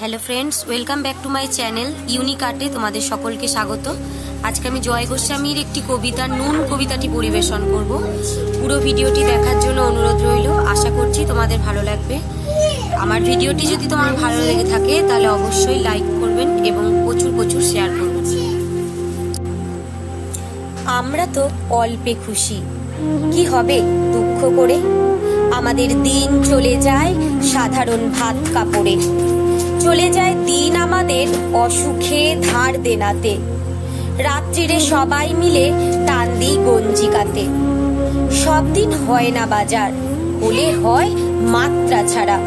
Hello friends welcome back to my channel unique আর্টে তোমাদের সকলকে স্বাগত। আজকে আমি জয় গোস্বামীর একটি কবিতা, নুন কবিতাটি পরিবেশন করব। পুরো ভিডিওটি দেখার জন্য অনুরোধ রইল, আশা করছি তোমাদের ভালো লাগবে। আমার ভিডিওটি যদি তোমার ভালো লেগে থাকে, তাহলে অবশ্যই লাইক করবেন এবং প্রচুর প্রচুর শেয়ার করবেন। আমরা তো অল্পে খুশি, কি হবে দুঃখ করে? আমাদের দিন চলে যায় সাধারণ ভাত কাপড়ে। চলে যায় দিন আমাদের অসুখে ধার দেনাতে। রাত্রিরে সবাই মিলে টান দিই গঞ্জিকাতে। সব দিন হয় না বাজার, হলে হয় মাত্রা ছাড়া।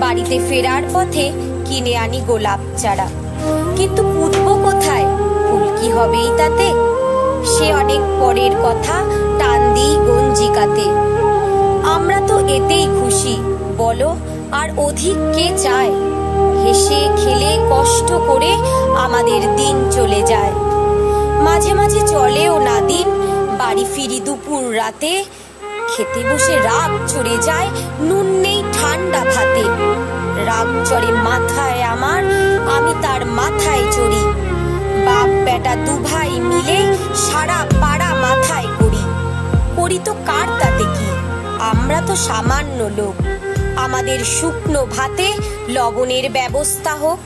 বাড়িতে ফেরার পথে কিনে আনি গোলাপ চারা। কিন্তু পুতবো কোথায়? ফুল কি হবেই তাতে? সে অনেক পরের কথা টান দিই গঞ্জিকাতে। আমরা তো এতেই খুশি, বলো আর অধিক কে চায়? হেসে খেলে কষ্ট করে আমাদের দিন চলে যায়। মাঝে মাঝে চলেও না দিন। বাড়ি ফিরি দুপুর রাতে। খেতে বসে রাগ চড়ে যায়। নুন নেই ঠান্ডা ভাতে। রাগ চড়ে মাথায় আমার। আমি তার মাথায় চড়ি। বাপ বেটা দুভাই মিলে সারা পাড়া মাথায় করি। করি তো কার তাতে কি? আমরা তো সামান্য লোক। আমাদের শুকনো ভাতে লবণের ব্যবস্থা হোক।